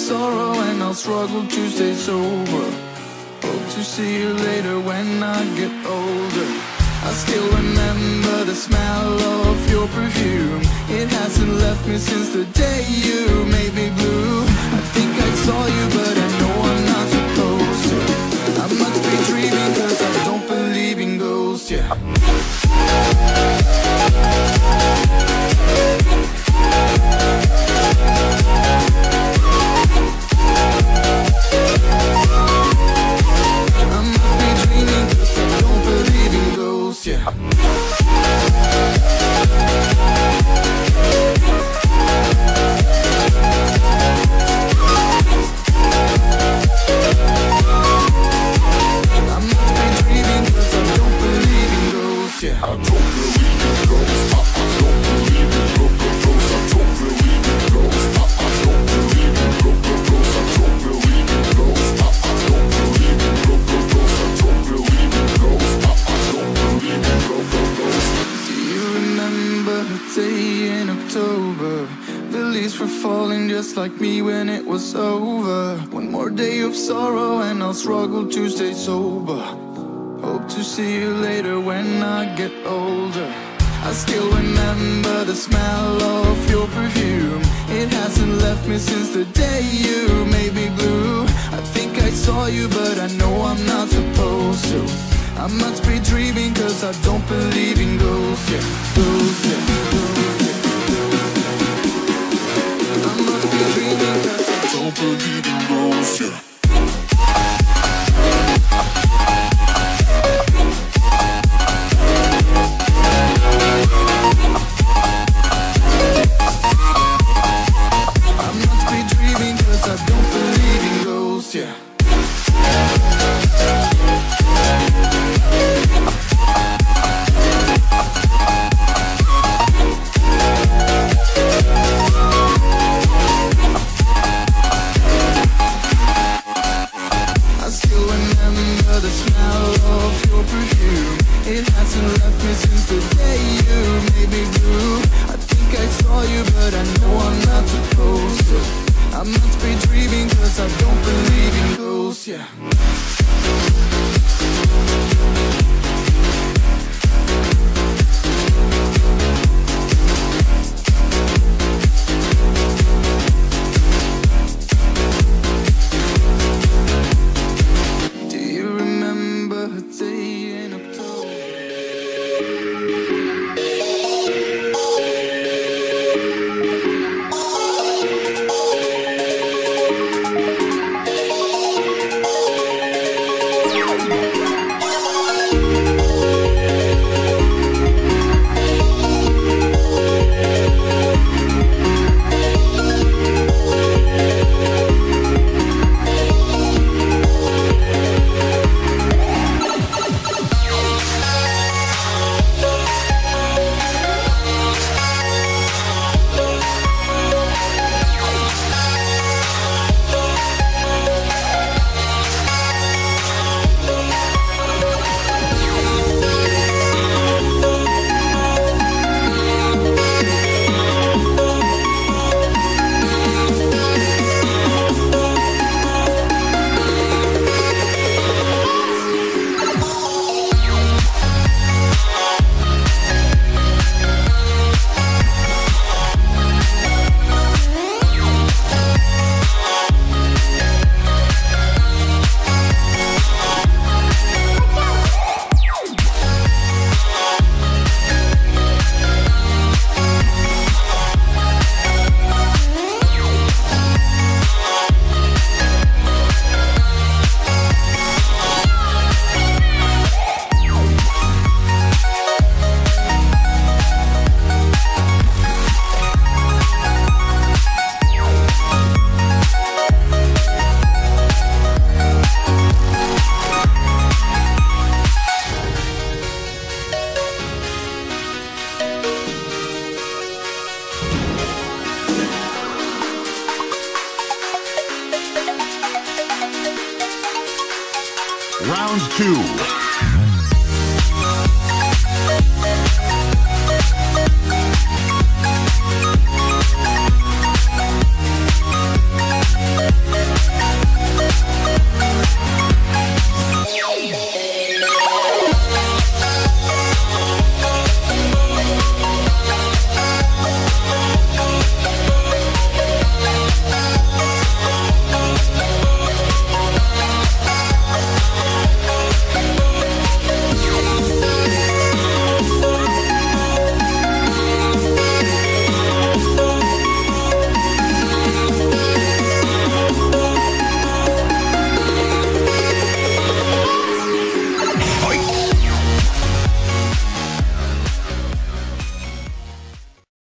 sorrow and I'll struggle to stay sober. Hope to see you later when I get older. I still remember the smell of your perfume. It hasn't left me since the day you made me blue. I think I saw you, but I know I'm not supposed to. I must be dreaming, cause I don't believe in ghosts, yeah. Day in October? The leaves were falling just like me when it was over. One more day of sorrow and I'll struggle to stay sober. Hope to see you later when I get older. I still remember the smell of your perfume. It hasn't left me since the day you made me blue. I think I saw you, but I know I'm not supposed to. I must be dreaming, cause I don't believe in ghosts, yeah. Ghosts, yeah. Ghosts, I must be dreaming, cause I don't believe in ghosts, yeah. Do you remember a day Round two.